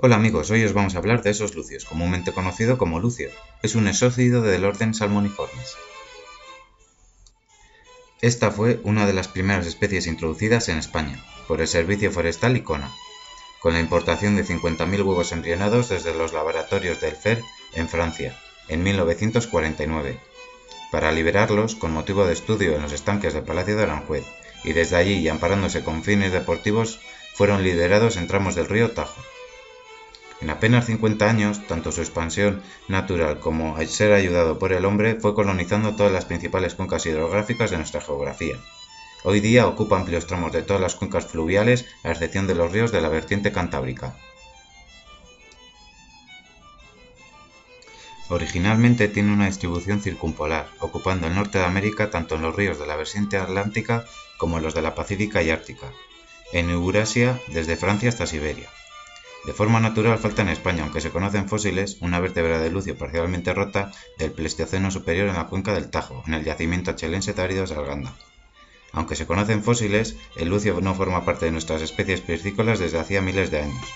Hola amigos, hoy os vamos a hablar de esos lucios, comúnmente conocido como lucio. Es un esócido del orden Salmoniformes. Esta fue una de las primeras especies introducidas en España, por el Servicio Forestal Icona, con la importación de 50.000 huevos embrionados desde los laboratorios del CER en Francia, en 1949, para liberarlos con motivo de estudio en los estanques del Palacio de Aranjuez, y desde allí y amparándose con fines deportivos fueron liberados en tramos del río Tajo. En apenas 50 años, tanto su expansión natural como ser ayudado por el hombre fue colonizando todas las principales cuencas hidrográficas de nuestra geografía. Hoy día ocupa amplios tramos de todas las cuencas fluviales, a excepción de los ríos de la vertiente cantábrica. Originalmente tiene una distribución circumpolar, ocupando el norte de América tanto en los ríos de la vertiente atlántica como en los de la Pacífica y Ártica, en Eurasia desde Francia hasta Siberia. De forma natural falta en España, aunque se conocen fósiles, una vértebra de lucio parcialmente rota del Pleistoceno superior en la cuenca del Tajo, en el yacimiento achelense de Arganda. Aunque se conocen fósiles, el lucio no forma parte de nuestras especies piscícolas desde hacía miles de años.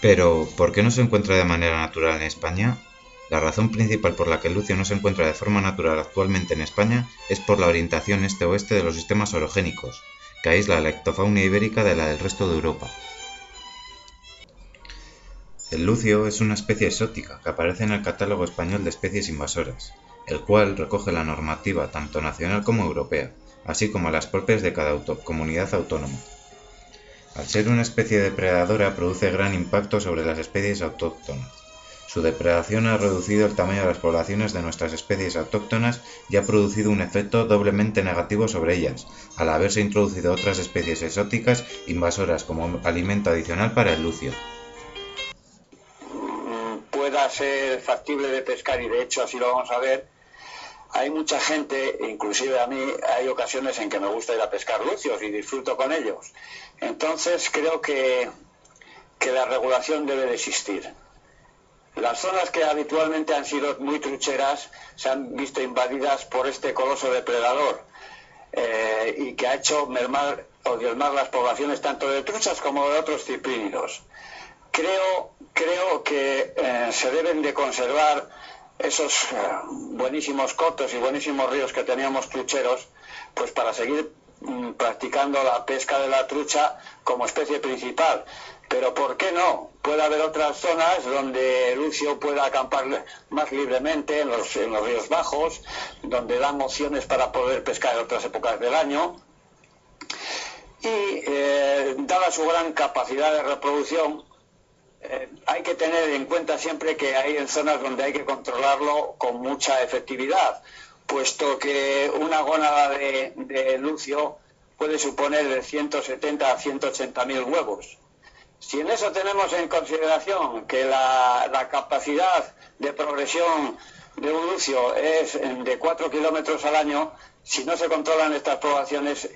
Pero, ¿por qué no se encuentra de manera natural en España? La razón principal por la que el lucio no se encuentra de forma natural actualmente en España es por la orientación este-oeste de los sistemas orogénicos, que aísla la ectofauna ibérica de la del resto de Europa. El lucio es una especie exótica que aparece en el Catálogo Español de Especies Invasoras, el cual recoge la normativa tanto nacional como europea, así como las propias de cada comunidad autónoma. Al ser una especie depredadora produce gran impacto sobre las especies autóctonas. Su depredación ha reducido el tamaño de las poblaciones de nuestras especies autóctonas y ha producido un efecto doblemente negativo sobre ellas, al haberse introducido otras especies exóticas invasoras como alimento adicional para el lucio. Pueda ser factible de pescar y de hecho así lo vamos a ver, hay mucha gente, inclusive a mí, hay ocasiones en que me gusta ir a pescar lucios y disfruto con ellos. Entonces creo que, que la regulación debe de existir. Las zonas que habitualmente han sido muy trucheras se han visto invadidas por este coloso depredador eh, y que ha hecho mermar o diezmar las poblaciones tanto de truchas como de otros ciprínidos. Creo, creo que eh, se deben de conservar esos eh, buenísimos cotos y buenísimos ríos que teníamos trucheros, pues para seguir mm, practicando la pesca de la trucha como especie principal. Pero ¿por qué no? Puede haber otras zonas donde Lucio pueda acampar más libremente, en los, ríos bajos, donde dan opciones para poder pescar en otras épocas del año. Y eh, dada su gran capacidad de reproducción, eh, hay que tener en cuenta siempre que hay en zonas donde hay que controlarlo con mucha efectividad, puesto que una gónada de, lucio puede suponer de 170 a 180 mil huevos. Si en eso tenemos en consideración que la, capacidad de progresión de un lucio es de 4 kilómetros al año, si no se controlan estas poblaciones,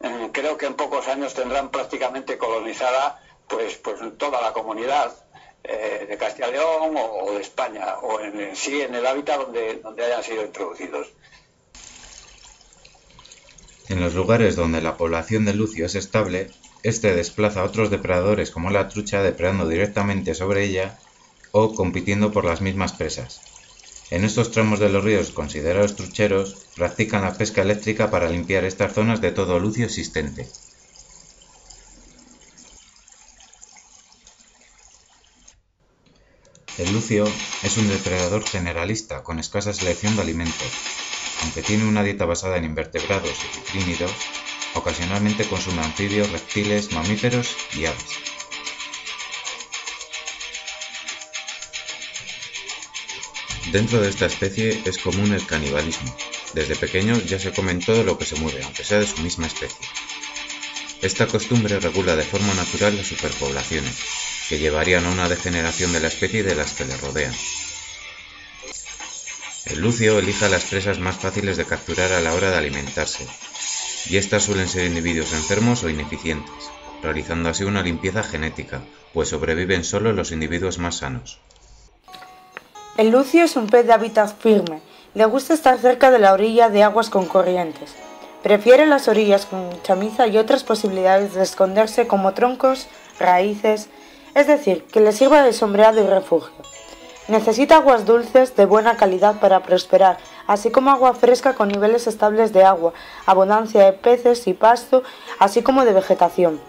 eh, creo que en pocos años tendrán prácticamente colonizada pues, pues toda la comunidad eh, de Castilla y León o, de España, o en, sí en el hábitat donde, donde hayan sido introducidos. En los lugares donde la población de lucio es estable, este desplaza a otros depredadores como la trucha depredando directamente sobre ella o compitiendo por las mismas presas. En estos tramos de los ríos considerados trucheros, practican la pesca eléctrica para limpiar estas zonas de todo lucio existente. El lucio es un depredador generalista con escasa selección de alimentos. Aunque tiene una dieta basada en invertebrados y ciprínidos, ocasionalmente consume anfibios, reptiles, mamíferos y aves. Dentro de esta especie es común el canibalismo. Desde pequeño ya se comen todo lo que se mueve, aunque sea de su misma especie. Esta costumbre regula de forma natural las superpoblaciones, que llevarían a una degeneración de la especie y de las que le rodean. El lucio elija las presas más fáciles de capturar a la hora de alimentarse, y estas suelen ser individuos enfermos o ineficientes, realizando así una limpieza genética, pues sobreviven solo los individuos más sanos. El lucio es un pez de hábitat firme, le gusta estar cerca de la orilla de aguas con corrientes. Prefiere las orillas con chamiza y otras posibilidades de esconderse como troncos, raíces, es decir, que le sirva de sombreado y refugio. Necesita aguas dulces de buena calidad para prosperar, así como agua fresca con niveles estables de agua, abundancia de peces y pasto, así como de vegetación.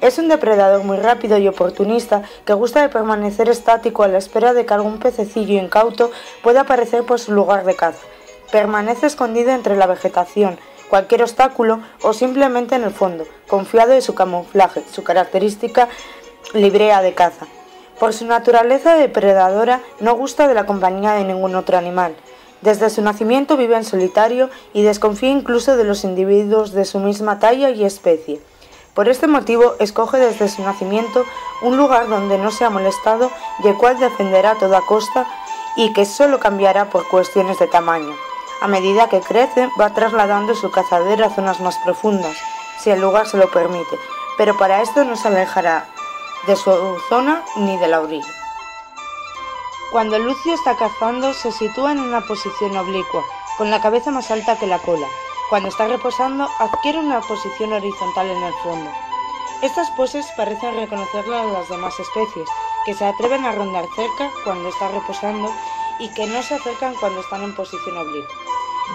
Es un depredador muy rápido y oportunista que gusta de permanecer estático a la espera de que algún pececillo incauto pueda aparecer por su lugar de caza. Permanece escondido entre la vegetación, cualquier obstáculo o simplemente en el fondo, confiado en su camuflaje, su característica librea de caza. Por su naturaleza depredadora no gusta de la compañía de ningún otro animal. Desde su nacimiento vive en solitario y desconfía incluso de los individuos de su misma talla y especie. Por este motivo escoge desde su nacimiento un lugar donde no sea molestado y el cual defenderá a toda costa y que solo cambiará por cuestiones de tamaño. A medida que crece va trasladando su cazadera a zonas más profundas, si el lugar se lo permite, pero para esto no se alejará de su zona ni de la orilla. Cuando Lucio está cazando se sitúa en una posición oblicua, con la cabeza más alta que la cola. Cuando está reposando adquiere una posición horizontal en el fondo. Estas poses parecen reconocerla a las demás especies, que se atreven a rondar cerca cuando está reposando y que no se acercan cuando están en posición oblicua.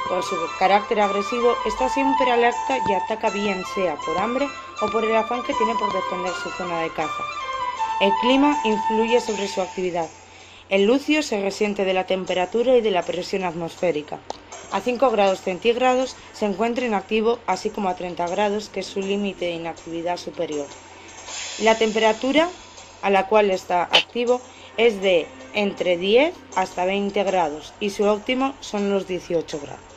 Por su carácter agresivo, está siempre alerta y ataca bien sea por hambre o por el afán que tiene por defender su zona de caza. El clima influye sobre su actividad. El lucio se resiente de la temperatura y de la presión atmosférica. A 5 grados centígrados se encuentra inactivo, así como a 30 grados, que es su límite de inactividad superior. La temperatura a la cual está activo es de entre 10 hasta 20 grados y su óptimo son los 18 grados.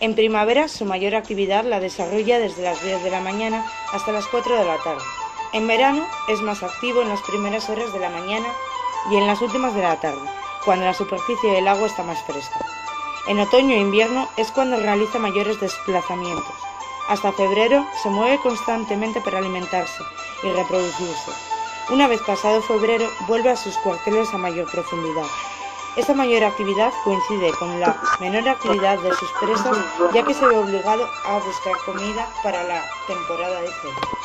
En primavera su mayor actividad la desarrolla desde las 10 de la mañana hasta las 4 de la tarde. En verano es más activo en las primeras horas de la mañana y en las últimas de la tarde, cuando la superficie del agua está más fresca. En otoño e invierno es cuando realiza mayores desplazamientos. Hasta febrero se mueve constantemente para alimentarse y reproducirse. Una vez pasado febrero vuelve a sus cuarteles a mayor profundidad. Esta mayor actividad coincide con la menor actividad de sus presas ya que se ve obligado a buscar comida para la temporada de celo.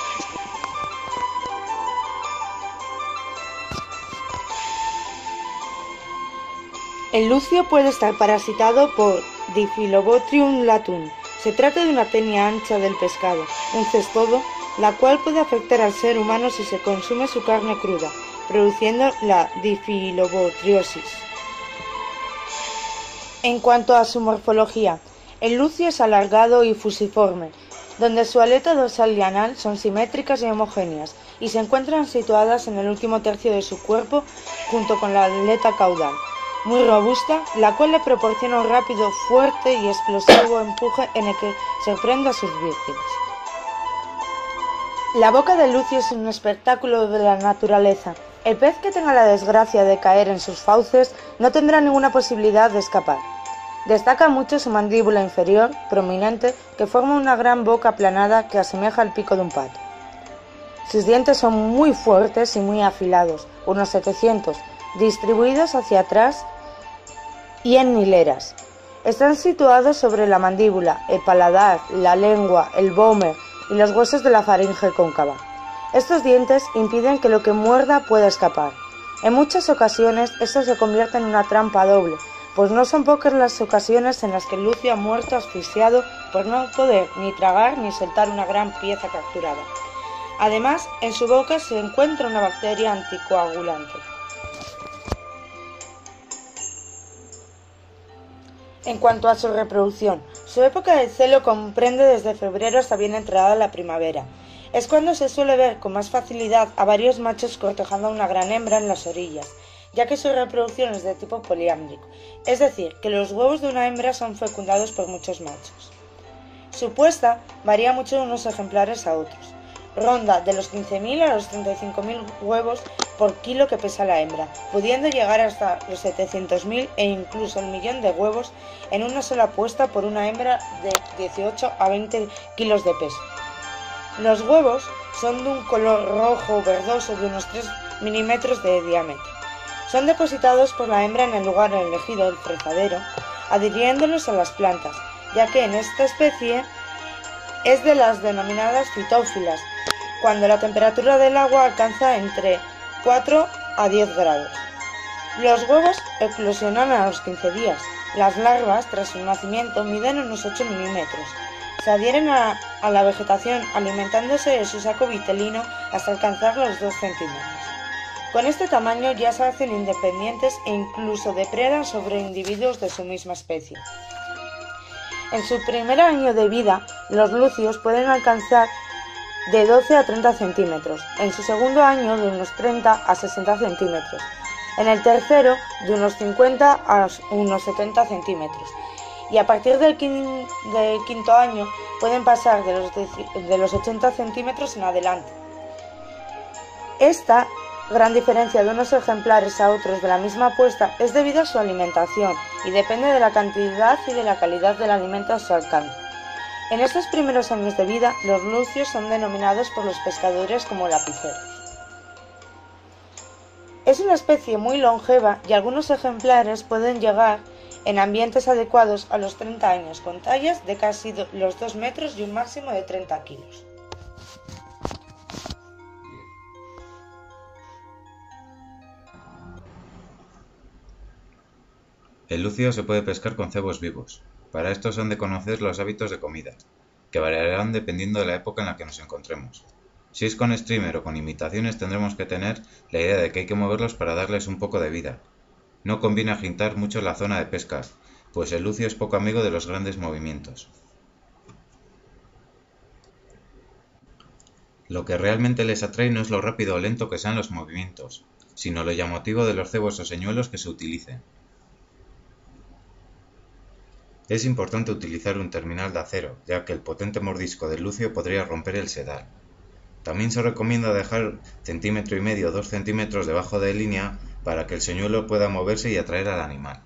El lucio puede estar parasitado por Diphyllobotrium latum. Se trata de una tenia ancha del pescado, un cestodo, la cual puede afectar al ser humano si se consume su carne cruda, produciendo la difilobotriosis. En cuanto a su morfología, el lucio es alargado y fusiforme, donde su aleta dorsal y anal son simétricas y homogéneas y se encuentran situadas en el último tercio de su cuerpo junto con la aleta caudal muy robusta, la cual le proporciona un rápido, fuerte y explosivo empuje en el que se prende a sus víctimas. La boca de Lucio es un espectáculo de la naturaleza. El pez que tenga la desgracia de caer en sus fauces no tendrá ninguna posibilidad de escapar. Destaca mucho su mandíbula inferior, prominente, que forma una gran boca aplanada que asemeja al pico de un pato. Sus dientes son muy fuertes y muy afilados, unos 700, distribuidos hacia atrás y en hileras. Están situados sobre la mandíbula, el paladar, la lengua, el vómer y los huesos de la faringe cóncava. Estos dientes impiden que lo que muerda pueda escapar. En muchas ocasiones esto se convierte en una trampa doble, pues no son pocas las ocasiones en las que Lucio ha muerto asfixiado por no poder ni tragar ni soltar una gran pieza capturada. Además, en su boca se encuentra una bacteria anticoagulante. En cuanto a su reproducción, su época de celo comprende desde febrero hasta bien entrada la primavera. Es cuando se suele ver con más facilidad a varios machos cortejando a una gran hembra en las orillas, ya que su reproducción es de tipo poliámbrico, es decir, que los huevos de una hembra son fecundados por muchos machos. Su puesta varía mucho de unos ejemplares a otros ronda de los 15.000 a los 35.000 huevos por kilo que pesa la hembra, pudiendo llegar hasta los 700.000 e incluso el millón de huevos en una sola puesta por una hembra de 18 a 20 kilos de peso. Los huevos son de un color rojo verdoso de unos 3 milímetros de diámetro. Son depositados por la hembra en el lugar elegido, el frezadero, adhiriéndolos a las plantas, ya que en esta especie es de las denominadas fitófilas, cuando la temperatura del agua alcanza entre 4 a 10 grados. Los huevos eclosionan a los 15 días. Las larvas, tras su nacimiento, miden unos 8 milímetros. Se adhieren a, la vegetación alimentándose de su saco vitelino hasta alcanzar los 2 centímetros. Con este tamaño ya se hacen independientes e incluso depredan sobre individuos de su misma especie. En su primer año de vida, los lucios pueden alcanzar de 12 a 30 centímetros, en su segundo año de unos 30 a 60 centímetros, en el tercero de unos 50 a unos 70 centímetros y a partir del, quinto año pueden pasar de los, de los 80 centímetros en adelante. Esta gran diferencia de unos ejemplares a otros de la misma puesta es debido a su alimentación y depende de la cantidad y de la calidad del alimento a su alcance. En estos primeros años de vida, los lucios son denominados por los pescadores como lapiceros. Es una especie muy longeva y algunos ejemplares pueden llegar en ambientes adecuados a los 30 años, con tallas de casi los 2 metros y un máximo de 30 kilos. El lucio se puede pescar con cebos vivos. Para esto se han de conocer los hábitos de comida, que variarán dependiendo de la época en la que nos encontremos. Si es con streamer o con imitaciones tendremos que tener la idea de que hay que moverlos para darles un poco de vida. No conviene agitar mucho la zona de pesca, pues el lucio es poco amigo de los grandes movimientos. Lo que realmente les atrae no es lo rápido o lento que sean los movimientos, sino lo llamativo de los cebos o señuelos que se utilicen. Es importante utilizar un terminal de acero, ya que el potente mordisco del lucio podría romper el sedal. También se recomienda dejar centímetro y medio o dos centímetros debajo de línea para que el señuelo pueda moverse y atraer al animal.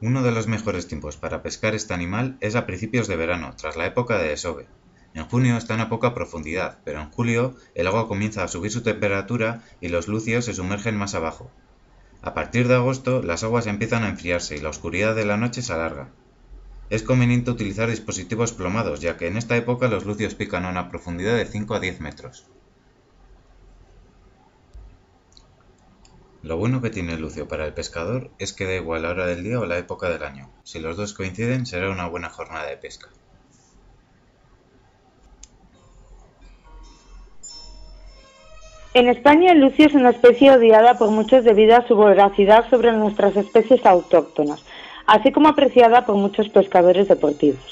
Uno de los mejores tiempos para pescar este animal es a principios de verano, tras la época de desove. En junio están a poca profundidad, pero en julio el agua comienza a subir su temperatura y los lucios se sumergen más abajo, a partir de agosto las aguas empiezan a enfriarse y la oscuridad de la noche se alarga. Es conveniente utilizar dispositivos plomados, ya que en esta época los lucios pican a una profundidad de 5 a 10 metros. Lo bueno que tiene el lucio para el pescador es que da igual la hora del día o la época del año. Si los dos coinciden será una buena jornada de pesca. En España el lucio es una especie odiada por muchos debido a su voracidad sobre nuestras especies autóctonas, así como apreciada por muchos pescadores deportivos.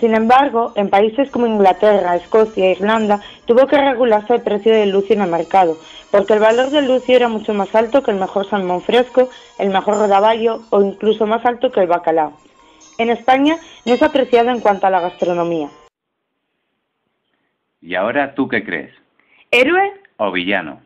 Sin embargo, en países como Inglaterra, Escocia e Irlanda tuvo que regularse el precio del lucio en el mercado, porque el valor del lucio era mucho más alto que el mejor salmón fresco, el mejor rodaballo o incluso más alto que el bacalao. En España no es apreciado en cuanto a la gastronomía. ¿Y ahora tú qué crees? ¿Héroe o villano.